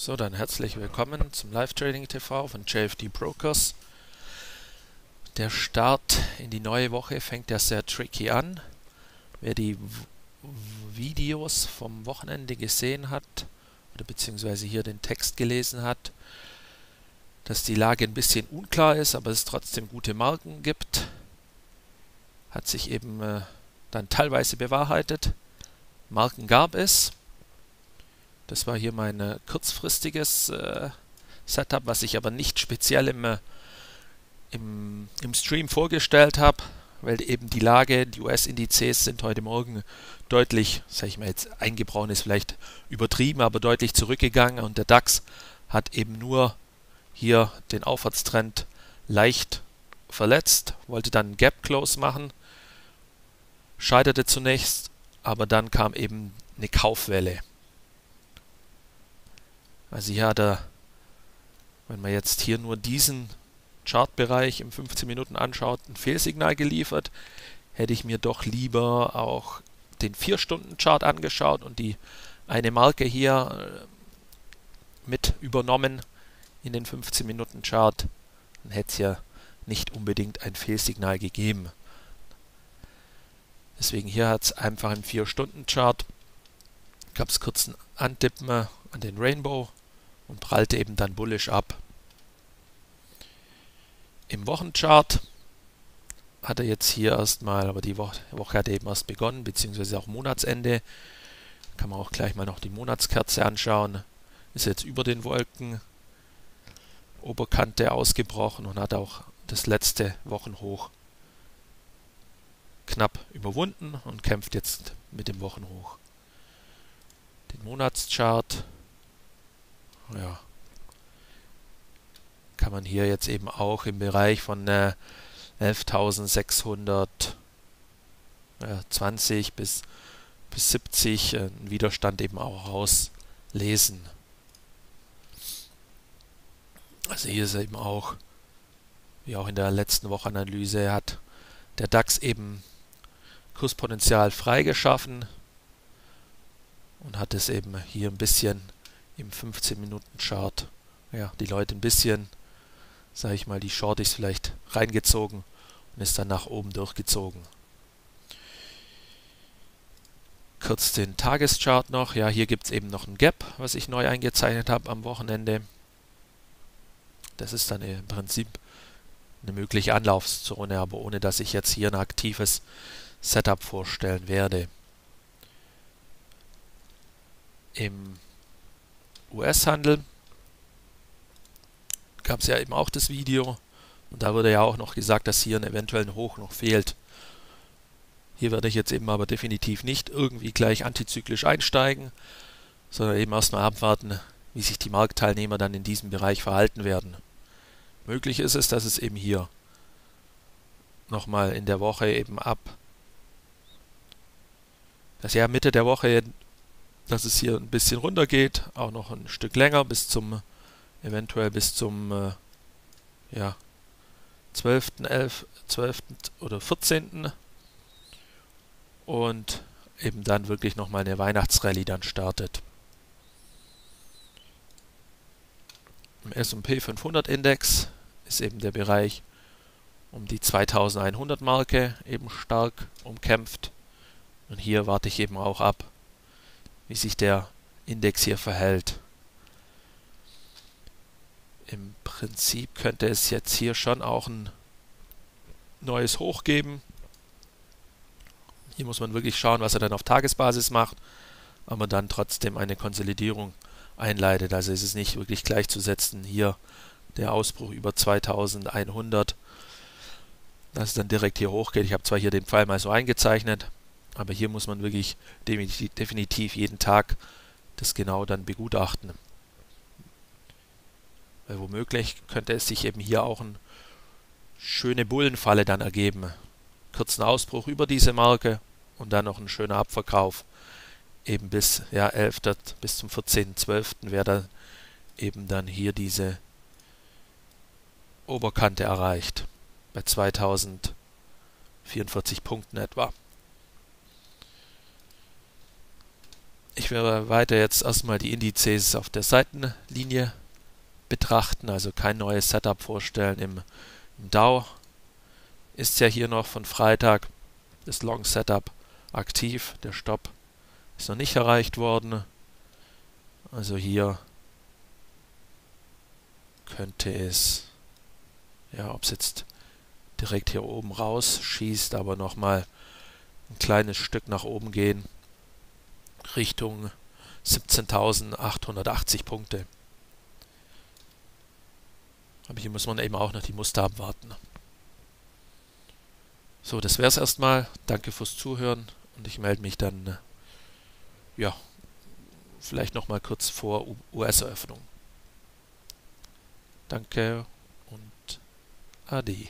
So, dann herzlich willkommen zum Live Trading TV von JFD Brokers. Der Start in die neue Woche fängt ja sehr tricky an. Wer die Videos vom Wochenende gesehen hat, oder beziehungsweise hier den Text gelesen hat, dass die Lage ein bisschen unklar ist, aber es trotzdem gute Marken gibt, hat sich eben äh, dann teilweise bewahrheitet. Marken gab es, das war hier mein äh, kurzfristiges äh, Setup, was ich aber nicht speziell im, äh, im, im Stream vorgestellt habe, weil eben die Lage, die US-Indizes sind heute Morgen deutlich, sage ich mal jetzt, eingebrochen ist vielleicht übertrieben, aber deutlich zurückgegangen und der DAX hat eben nur hier den Aufwärtstrend leicht verletzt, wollte dann Gap Close machen, scheiterte zunächst, aber dann kam eben eine Kaufwelle. Also hier hat er, wenn man jetzt hier nur diesen Chartbereich im 15 Minuten anschaut, ein Fehlsignal geliefert. Hätte ich mir doch lieber auch den 4-Stunden-Chart angeschaut und die eine Marke hier äh, mit übernommen in den 15 Minuten Chart, dann hätte es ja nicht unbedingt ein Fehlsignal gegeben. Deswegen hier hat es einfach im 4-Stunden-Chart, gab es kurz ein Antippen an den Rainbow und prallte eben dann bullish ab. Im Wochenchart hat er jetzt hier erstmal, aber die Woche, Woche hat eben erst begonnen, beziehungsweise auch Monatsende. Kann man auch gleich mal noch die Monatskerze anschauen. Ist jetzt über den Wolken, Oberkante ausgebrochen und hat auch das letzte Wochenhoch knapp überwunden und kämpft jetzt mit dem Wochenhoch. Den Monatschart ja, kann man hier jetzt eben auch im Bereich von äh, 11.620 bis, bis 70 äh, Widerstand eben auch rauslesen. Also hier ist eben auch, wie auch in der letzten Wochenanalyse, hat der DAX eben Kurspotenzial freigeschaffen und hat es eben hier ein bisschen im 15-Minuten-Chart ja, die Leute ein bisschen, sage ich mal, die Shorties vielleicht reingezogen und ist dann nach oben durchgezogen. Kurz den Tageschart noch. Ja, hier gibt es eben noch ein Gap, was ich neu eingezeichnet habe am Wochenende. Das ist dann im Prinzip eine mögliche Anlaufzone, aber ohne dass ich jetzt hier ein aktives Setup vorstellen werde. Im US-Handel gab es ja eben auch das Video und da wurde ja auch noch gesagt, dass hier ein eventuellen Hoch noch fehlt. Hier werde ich jetzt eben aber definitiv nicht irgendwie gleich antizyklisch einsteigen, sondern eben erstmal abwarten, wie sich die Marktteilnehmer dann in diesem Bereich verhalten werden. Möglich ist es, dass es eben hier nochmal in der Woche eben ab, dass ja Mitte der Woche dass es hier ein bisschen runter geht, auch noch ein Stück länger bis zum, eventuell bis zum, äh, ja, 12., 11., 12. oder 14. Und eben dann wirklich nochmal eine Weihnachtsrallye dann startet. Im S&P 500 Index ist eben der Bereich um die 2100 Marke eben stark umkämpft. Und hier warte ich eben auch ab, wie sich der Index hier verhält. Im Prinzip könnte es jetzt hier schon auch ein neues Hoch geben. Hier muss man wirklich schauen, was er dann auf Tagesbasis macht, aber dann trotzdem eine Konsolidierung einleitet. Also ist es nicht wirklich gleichzusetzen. Hier der Ausbruch über 2100, dass es dann direkt hier hochgeht. Ich habe zwar hier den Pfeil mal so eingezeichnet, aber hier muss man wirklich definitiv jeden Tag das genau dann begutachten. Weil womöglich könnte es sich eben hier auch eine schöne Bullenfalle dann ergeben. Kurzen Ausbruch über diese Marke und dann noch ein schöner Abverkauf. Eben bis ja, 11. bis zum 14.12. wäre dann eben dann hier diese Oberkante erreicht. Bei 2044 Punkten etwa. Ich werde weiter jetzt erstmal die Indizes auf der Seitenlinie betrachten, also kein neues Setup vorstellen im, im DAO. Ist ja hier noch von Freitag das Long Setup aktiv, der Stopp ist noch nicht erreicht worden. Also hier könnte es, ja, ob es jetzt direkt hier oben raus schießt, aber nochmal ein kleines Stück nach oben gehen, Richtung 17.880 Punkte. Aber hier muss man eben auch noch die Muster abwarten. So, das wäre es erstmal. Danke fürs Zuhören und ich melde mich dann, ja, vielleicht nochmal kurz vor US-Eröffnung. Danke und Ade.